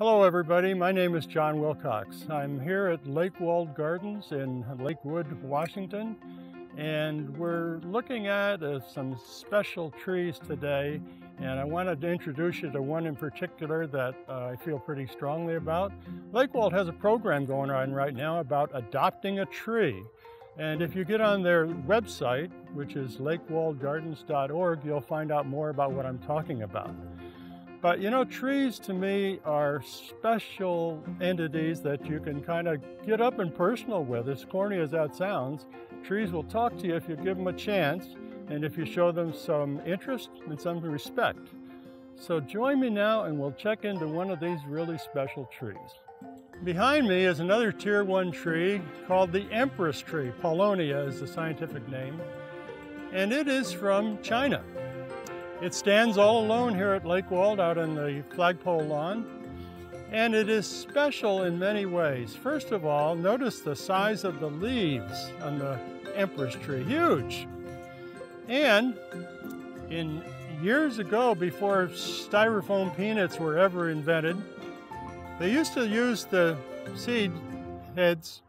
Hello everybody, my name is John Wilcox. I'm here at Lakewold Gardens in Lakewood, Washington, and we're looking at uh, some special trees today, and I wanted to introduce you to one in particular that uh, I feel pretty strongly about. Lakewold has a program going on right now about adopting a tree. And if you get on their website, which is lakewoldgardens.org, you'll find out more about what I'm talking about. But you know, trees to me are special entities that you can kind of get up and personal with. As corny as that sounds, trees will talk to you if you give them a chance and if you show them some interest and some respect. So join me now and we'll check into one of these really special trees. Behind me is another tier one tree called the Empress tree. Paulownia is the scientific name. And it is from China. It stands all alone here at Lakewold out on the flagpole lawn. And it is special in many ways. First of all, notice the size of the leaves on the Empress tree, huge. And in years ago, before styrofoam peanuts were ever invented, they used to use the seed heads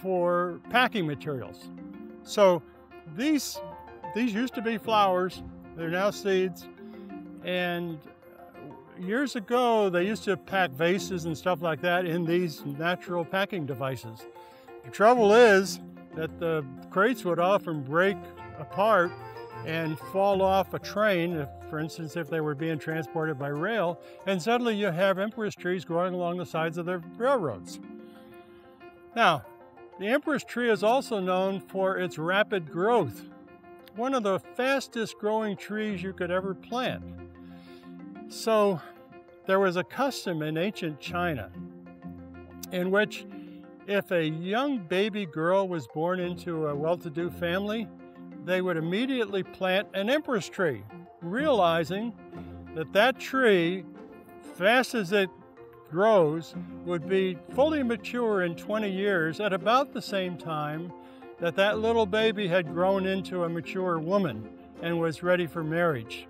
for packing materials. So these, these used to be flowers they're now seeds. And years ago, they used to pack vases and stuff like that in these natural packing devices. The trouble is that the crates would often break apart and fall off a train, for instance, if they were being transported by rail, and suddenly you have empress trees growing along the sides of the railroads. Now, the empress tree is also known for its rapid growth one of the fastest growing trees you could ever plant. So there was a custom in ancient China in which if a young baby girl was born into a well-to-do family, they would immediately plant an empress tree, realizing that that tree, fast as it grows, would be fully mature in 20 years at about the same time that that little baby had grown into a mature woman and was ready for marriage.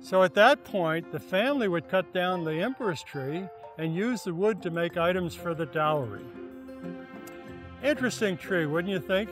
So at that point, the family would cut down the empress tree and use the wood to make items for the dowry. Interesting tree, wouldn't you think?